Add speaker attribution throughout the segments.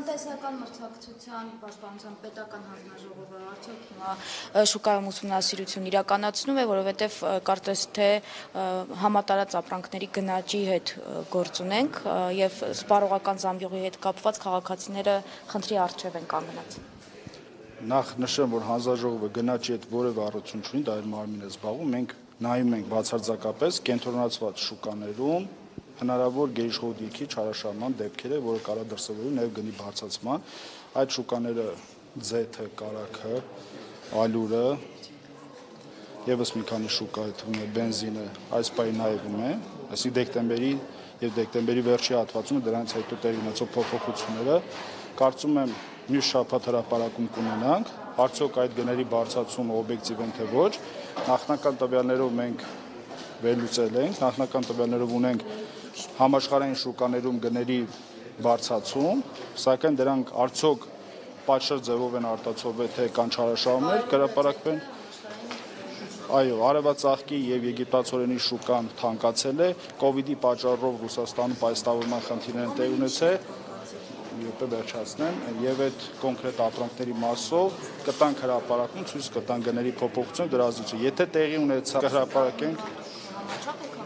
Speaker 1: տնտեսական մրցակցության պաշտպանության պետական հանձնաժողովը արդյոք հիմա շուկայում ուսումնասիրություն իրականացնում է, որովհետև կարծես թե համատարած ապրանքների գնաճի հետ գործ ունենք եւ սպառողական զամբյուղի հետ կապված քաղաքացիները խնդրի առջև են կանգնած
Speaker 2: նախ նշեմ, որ հանձնաժողովը գնաճի հետ որևէ առություն չունի, դա իր մարմինը զբաղվում։ Մենք նայում ենք բացարձակապես կենտրոնացված շուկաներում հնարավոր գերիշխող դիրքի չարաշահման դեպքերը, որը կարա դրսևորվի նաև գնի բարձրացման։ Այդ շուկաները ձեթը, կարակը, ալյուրը, եւս մի քանի շուկա այդվում է բենզինը, այս պահի նայվում է, այսի դեկտեմբերի եւ դեկտեմբերի վերջի հատվածում դրանից հետո տեղի ունեցող փոփոխությունները կարծում եմ մյուս շաբաթ հրապարակում կունենանք, արդյոք այդ գների բարձրացումը օբյեկտիվ են թե ոչ։ Նախնական տվյալներով մենք վերլուծել ենք, նախնական տվյալներով ունենք համաշխարհային շուկաներում գների բարձրացում, սակայն դրանք արդյոք պատշաճ ձևով են արտացոլվել, թե կան չարաշահումներ, կհրապարակվեն Այո, արևածաղկի եւ եգիպտացորենի շուկան թանկացել է, կ ូវ իդի պատճառով Ռուսաստանում պայստավորման խնդիրներ են տեղ ունեցել, յուպե վերջացնեմ եւ այդ կոնկրետ ապրանքների մասով կտանք հրապարակում ցույց կտան գների փոփոխություն դրա ազդեցություն եթե տեղի ունեցա կհրապարակենք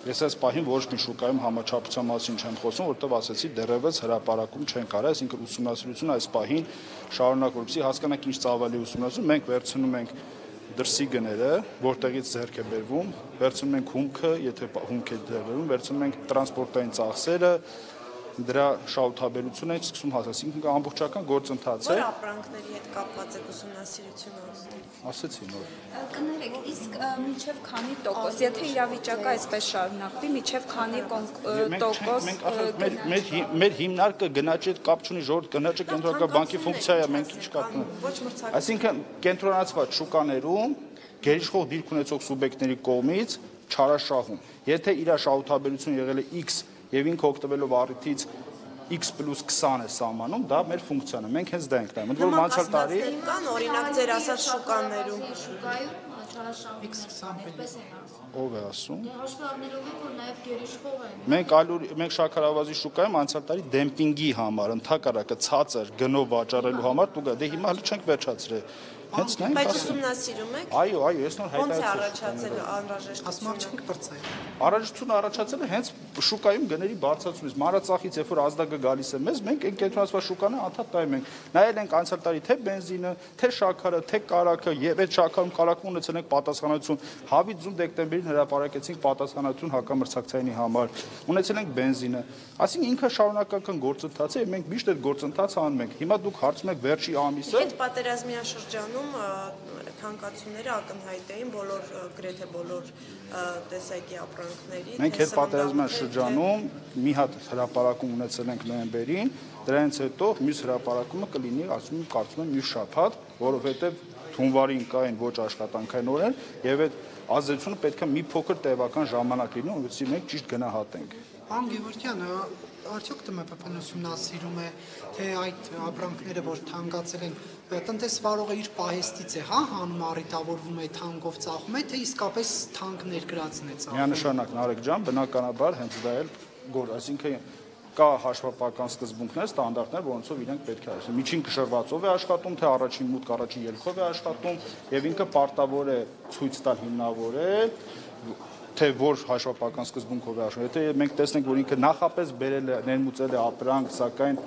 Speaker 2: Ես այս պահին ոչ մի շուկայում համաչափության մասին չեմ խոսում, որտեղ ասացի դեռևս հրաապարակում չեն կարա, այսինքն ուսումնասիրությունը այս պահին շարունակ որպեսզի հասկանանք ինչ ծավալի ուսումնասիրություն, մենք վերցնում ենք դրսի գները, որտեղից ձեռք է բերվում, վերցնում ենք հումքը, եթե հումք է դերվում, վերցնում ենք տրանսպորտային ծախսերը, դրա շահութաբերությունը է սկսում հասնել, ամբողջական գործընթաց է։
Speaker 3: Որ ապրանքների հետ կապված է ուսումնասիրությունը
Speaker 2: Ասեցի նոր։
Speaker 4: Կներեք, միջև քանի տոկոս, եթե իրավիճակը այսպես շարունակվի, միջև քանի տոկոս
Speaker 2: մեր մեր հիմնարկը գնաճի հետ կապ չունի, ժողովուրդ գնաճը կենտրոնական բանկի ֆունկցիա է, մենք ինչ կապ ունենք։ Այսինքն կենտրոնացված շուկաներում գերիշխող դիրք ունեցող սուբյեկտների կողմից չարաշահում։ Եթե իր շահութաբերություն եղել է X եւ ինքը օգտվելով առիթից x + 20 է սահմանում, դա մեր ֆունկցիան է։ Մենք հենց դա ենք նայում։ Ընդ որում անցյալ տարի
Speaker 3: կան օրինակ ձեր ասած շուկաներում
Speaker 1: շուկայում չարաշահում x20 պես են ասում։
Speaker 2: ով է ասում։
Speaker 1: Դե հաշվի առնելով է, որ նաև գերիշխող են։
Speaker 2: Մենք ալուր մենք շաքարավազի շուկայում անցյալ տարի դեմպինգի համար, ընդհակառակը ցածր գնով վաճառելու համար դուք դե հիմա հələ չենք վերջացրել։ Հենց նայենք
Speaker 3: բայց ուսումնասիրում եք
Speaker 2: Այո, այո, ես նոր
Speaker 3: ոնց է առաջացել անհրաժեշտ
Speaker 5: Ասում չենք բրծել։
Speaker 2: Առաջությունը առաջացել է հենց շուկայում գների բարձրացումից։ Մանրածախից երբ որ ազդագը գալիս է մեզ, մենք այն կենտրոնացված շուկանը անդադ տայում ենք։ Նայել ենք անցյալ տարի թե բենզինը, թե շաքարը, թե կարակը եւ այդ շաքարում կարակում ունեցել ենք պատասխանատվություն։ Հավիտ զում դեկտեմբերին հրապարակեցինք պատասխանատվություն հակամրցակցայինի համար։ Ունեցել ենք բենզինը։ Այսինքն ինքը շարունակական գործընթաց է, մենք միշտ այդ գործընթացը անում ենք։ Հիմա դուք հարցում եք վերջի ամիսը,
Speaker 3: Այդ պատերազմյան շրջանում քանկացումները ակնհայտ էին բոլոր գրեթե բոլոր տեսակի ապրանքների
Speaker 2: Մենք
Speaker 3: սննդամթերք, թե-
Speaker 2: շրջանում մի հատ հրապարակում ունեցել ենք նոյեմբերին, դրանից հետո մյուս հրապարակումը կլինի, ասում եմ, կարծում եմ մյուս շաբաթ, որովհետև հունվարին կային ոչ աշխատանքային օրեր եւ այդ ազդեցությունը պետք է մի փոքր տևական ժամանակ լինի, որովհետեւ մենք ճիշտ գնահատենք։
Speaker 5: Պարոն Գևորգյան, արդյոք ՏՄՊՊ-ն ուսումնասիրում է, թե այդ ապրանքները, որ թանկացել են, տնտեսվարողը իր պահեստից է, հա, հանում առիթավորվում է, թանկով ծախում է, թե իսկապես թանկ ներգրածն է ծախում։
Speaker 2: Միանշանակ Նարեկ ջան, բնականաբար հենց դա էլ գոր, այսինքն կա հաշվապահական սկզբունքներ, ստանդարտներ, որոնցով իրենք պետք է ասեն։ Միջին կշռվածով է աշխատում, թե առաջին մուտք, առաջին ելքով է աշխատում, եւ ինքը պարտավոր է ցույց տալ հիմնավորել թե որ հաշվապահական սկզբունքով է աշխատում։ Եթե մենք տեսնենք, որ ինքը նախապես բերել է, ներմուծել է ապրանք, սակայն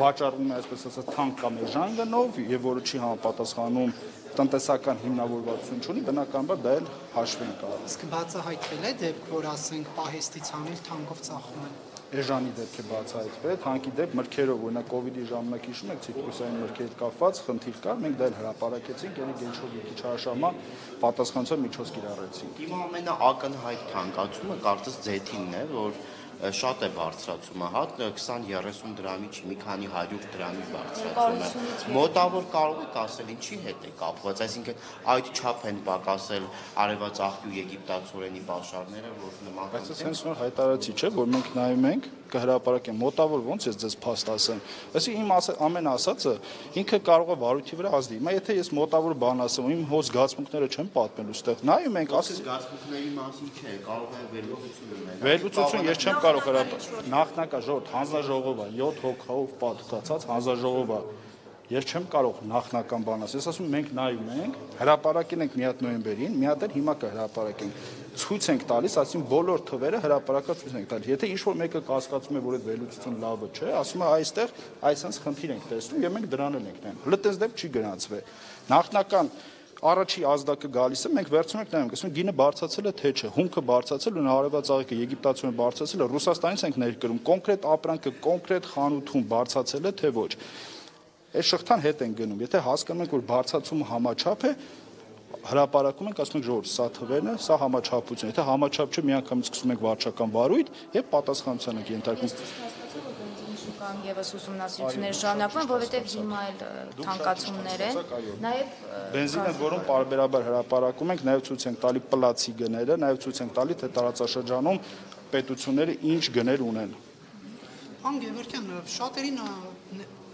Speaker 2: վաճառվում է այսպես ասած թանկ կամ էժան գնով եւ որը չի համապատասխանում տնտեսական հիմնավորվածություն ունի, բնականաբար դա էլ հաշվի են կարող։
Speaker 5: Իսկ բացահայտվել է դեպք, որ ասենք պահեստից անել թանկով ծախում են։
Speaker 2: էժանի դեպք է բացահայտվել, հանքի դեպք մրգերով, օրինակ կ ូវ իդի ժամանակ հիշում եք ցիտրուսային մրգերի հետ կապված խնդիր կար, մենք դա էլ հրապարակեցինք, ելի գենչով եկի չարաշահման պատասխանատվության միջոց կիրառեցինք։
Speaker 6: Հիմա ամենաակնհայտ թանկացումը կարծես ձեթինն է, որ շատ է բարձրացումը, հա 20-30 դրամի չի, մի քանի 100 դրամի բարձրացումը։ Մոտավոր կարող եք ասել ինչի հետ է կապված, այսինքն այդ չափ են պակասել արևածաղկի ու եգիպտացորենի բաշարները, որ նման
Speaker 2: Բայց ես հենց նոր հայտարարեցի, չէ, որ մենք նայում ենք, կհրապարակեմ մոտավոր ոնց ես ձեզ փաստ ասեմ։ Այսինքն իմ ասա, ամեն ասածը ինքը կարող է վարույթի վրա ազդի։ Հիմա եթե ես մոտավոր բան ասեմ, իմ հոց զգացմունքները չեմ պատմելու ստեղ։ Նայում ենք, ասես
Speaker 6: զգացմունքների մասին չէ, կարող է վերլուծություն ունենալ։
Speaker 2: վերլուծություն ես չեմ կարող հրապարակ նախնական ժողով հանձնաժողովը 7 հոգով պատկացած հանձնաժողովը Ես չեմ կարող նախնական բան ասել։ Ես ասում մենք նայում ենք, հրապարակել ենք մի հատ նոյեմբերին, մի հատ էլ հիմա կհրապարակենք։ Ցույց ենք տալիս, ասին բոլոր թվերը հրապարակա ցույց ենք տալիս։ Եթե ինչ որ մեկը կասկածում է, որ այդ վերլուծություն լավը չէ, ասում է այստեղ այսպես խնդիր ենք տեսնում եւ մենք դրան ենք նայում։ Հələ տես դեպք չի գնացվել։ Նախնական առաջի ազդակը գալիս է, մենք վերցնում ենք նայում, ասում գինը բարձացել է թե չէ, հումքը բարձացել ու հարևած աղիքը Եգիպտացիոն բարձացել է, Ռուսաստանից ենք ներկրում, կոնկրետ ապրանքը, կոնկրետ խանութում բարձացել է թե ոչ այս շղթան հետ են գնում։ Եթե հասկանում ենք, որ բարձացումը համաչափ է, հրաապարակում ենք, ասում ենք ժողովուրդ, սա թվերն է, սա համաչափություն։ Եթե համաչափ չէ, միանգամից սկսում ենք վարչական վարույթ եւ պատասխանության ենք ենթարկվում։
Speaker 1: շուկան եւս ուսումնասիրություններ շարունակվում, որովհետեւ հիմա էլ թանկացումներ են, նաեւ
Speaker 2: բենզինը, որում parberabar հրաապարակում ենք, նաեւ ցույց ենք տալի պլացի գները, նաեւ ցույց ենք տալի թե տարածաշրջանում պետությունները ինչ գներ ունեն։
Speaker 5: Ան Գևորգյան, շատերին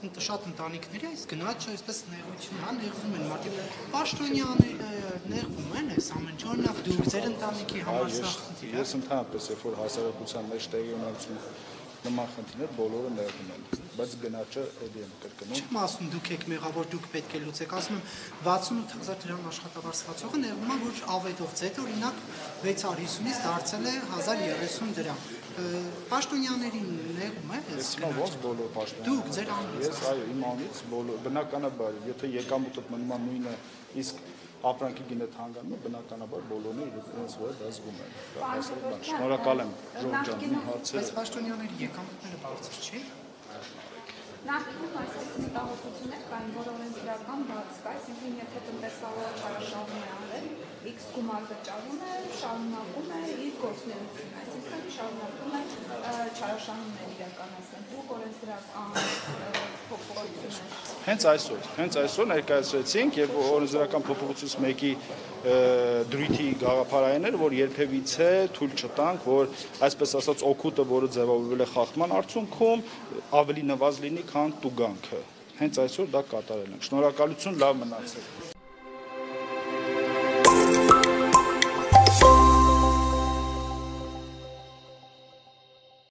Speaker 5: շատ ընտանիքների այս գնաճը այսպես նեղություն, հա, նեղվում են մարդիկ։ Պաշտոնյաները նեղվում են այս ամեն ինչ։ Օրինակ դու ձեր ընտանիքի համար սա խնդիր է։
Speaker 2: Ես ընդհանրապես երբ որ հասարակության մեջ տեղի ունեցում նման խնդիրներ բոլորը նեղվում են, բայց գնաճը էլի եմ կրկնում։
Speaker 5: Չեմ ասում դուք եք մեղավոր, դուք պետք է լուծեք, ասում եմ 68000 դրամ աշխատավարձ ստացողը նեղվում է, որ ավետով ձետ օրինակ 650-ից դարձել է 1030 դրամ։ Պաշտոնյաներին նեղում է
Speaker 2: Հիմա ոնց բոլոր պաշտոնյաները։
Speaker 5: Դուք ձեր անունից։
Speaker 2: Ես այո, իմ անունից բոլոր բնականաբար, եթե եկամուտը մնում է նույնը, իսկ ապրանքի է, բնականաբար բոլորն իրենց վրա դա զգում են։ Դա հասել բան։ Շնորհակալ եմ Ժողովրդի ջան, հարցերը
Speaker 5: Բայց պաշտոնյաների եկամուտները բարձր չի։
Speaker 4: Նախկինում այսպես մտահոգություններ կային, որ օրենսդրական բաց կա, այսինքն եթե տնտեսավար չարաշահում է արել, X գումար վճարում է, շարունակում է իր գործունեությունը, այսինքն շարունակում է չարաշահումներ իրականացնել։ Դուք օրենսդրական փոփոխություններ
Speaker 2: Հենց այսօր, հենց այսօր ներկայացրեցինք եւ օրենսդրական փոփոխությունից մեկի դրույթի գաղափարային էր, որ երբևիցե թույլ չտանք, որ այսպես ասած օկուտը, որը ձևավորվել է խախտման արդյունքում, ավելի նվազ լինի, քան տուգանքը։ Հենց այսօր դա կատարել ենք։ Շնորհակալություն, լավ մնացեք։